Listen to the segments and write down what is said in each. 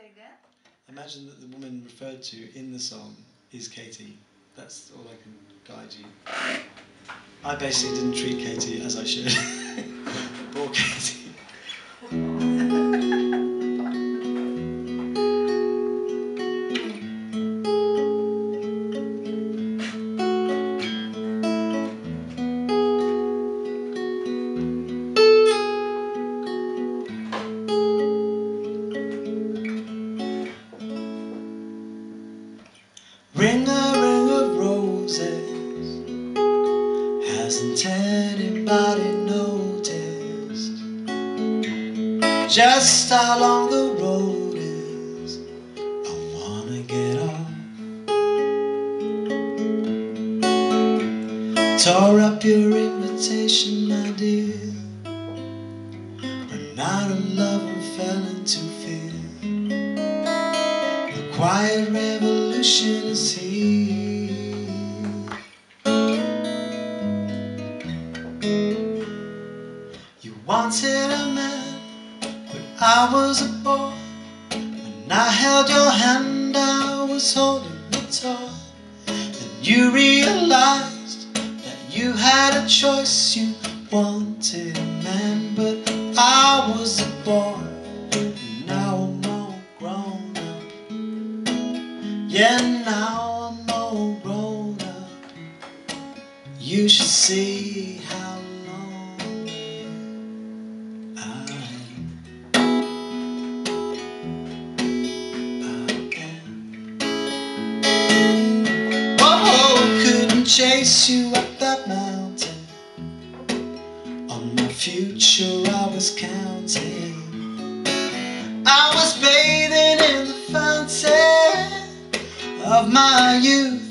Say again. Imagine that the woman referred to in the song is Katie. That's all I can guide you. I basically didn't treat Katie as I should. Poor Katie. Ring a ring of roses. Hasn't anybody noticed just how long the road is? I wanna get off. Tore up your invitation, my dear. Ran out of love and fell into fear. The quiet revolution is here. You wanted a man, but I was a boy. When I held your hand, I was holding the toy. Then you realized that you had a choice. You wanted a man, but I was a boy. Now I'm all grown up. Yeah, now I'm all grown up. You should see chase you up that mountain. On my future, I was counting. I was bathing in the fountain of my youth.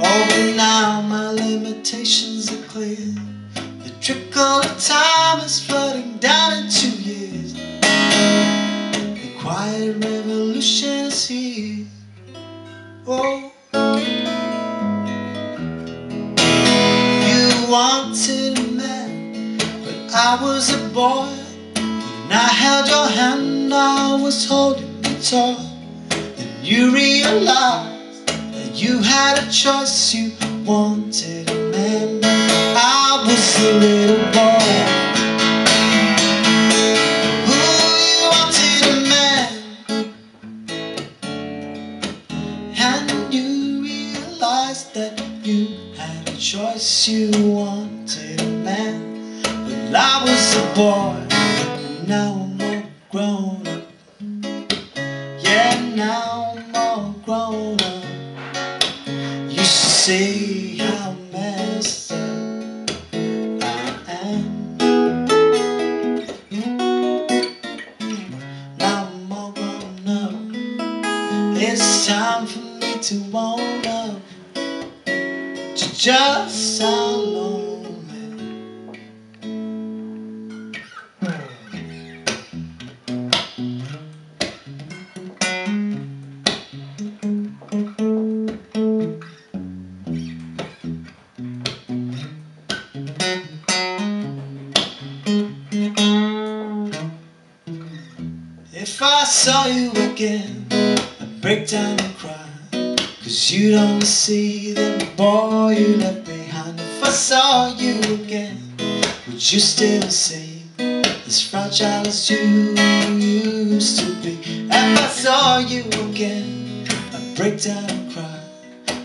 Oh, but now my limitations are clear. The trickle of time is flooding down into years. The quiet revolution is here. Oh. You wanted a man, but I was a boy. When I held your hand, I was holding the toy. Then you realized that you had a choice. You wanted choice. You wanted a man, but I was a boy. And now I'm all grown up. Yeah, now I'm all grown up. You should see how messed up I am. Now I'm all grown up. It's time for me to own up just how lonely. If I saw you again, I'd break down and cry. Cause you don't see the boy you left behind. If I saw you again, would you still seem as fragile as you used to be? If I saw you again, I'd break down and cry.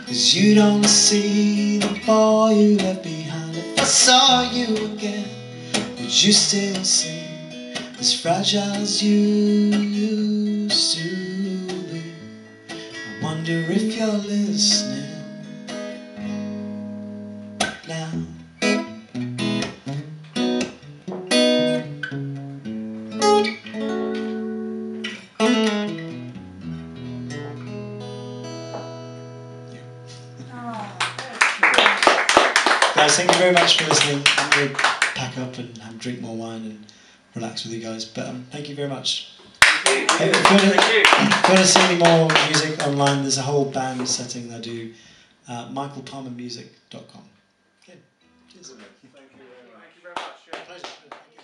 Cause you don't see the boy you left behind. If I saw you again, would you still seem as fragile as you used to be? I wonder if you're listening now. Guys, thank you very much for listening. I'm going to pack up and have drink more wine and relax with you guys. But um, thank you very much. Hey, if you want to- if you want to see any more music online, there's a whole band setting I do. Uh, michaelpalmermusic.com. Okay. Cheers. Thank you very much. Thank you.